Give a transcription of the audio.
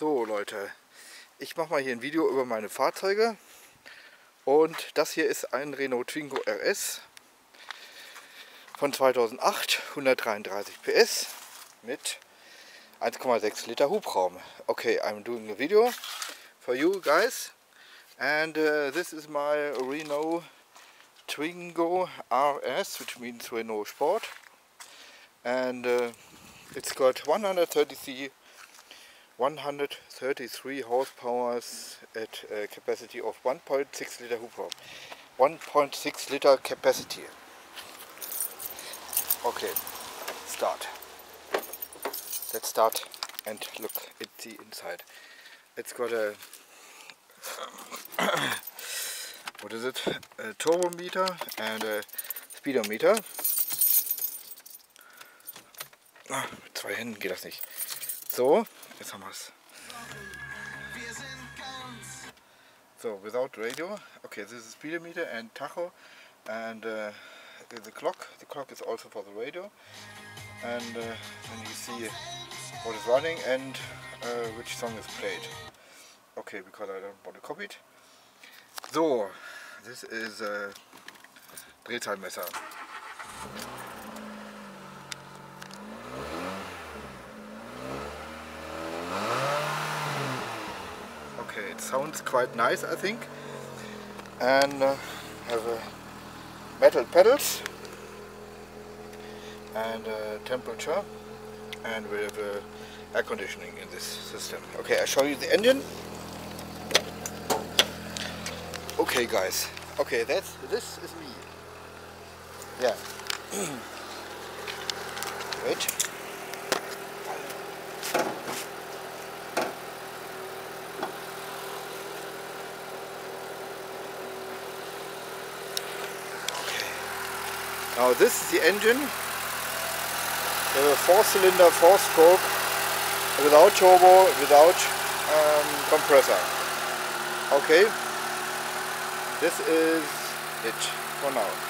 So Leute, ich mache mal hier ein Video über meine Fahrzeuge. Und das hier ist ein Renault Twingo RS von 2008, 133 PS mit 1,6 Liter Hubraum. Okay, I'm doing a video for you guys. And uh, this is my Renault Twingo RS which means Renault Sport. And uh, it's got 133 133 horsepower at a capacity of 1.6 liter Hubraum. 1.6 liter capacity. Okay, start. Let's start and look at the inside. It's got a what is it? A turbo meter and a speedometer. Ah, mit zwei Händen geht das nicht. So, jetzt haben wir es. So, without radio. Okay, this is speedometer and tacho and uh, the clock. The clock is also for the radio. And uh, then you see what is running and uh, which song is played. Okay, because I don't want to copy it. So, this is a Drehzahlmesser. Sounds quite nice I think. And uh, have a metal pedals and uh, temperature and we have uh, air conditioning in this system. Okay, I show you the engine. Okay guys, okay that's this is me. Yeah. Wait. Now this is the engine. We have a four-cylinder, four-stroke, without turbo, without um, compressor. Okay, this is it for now.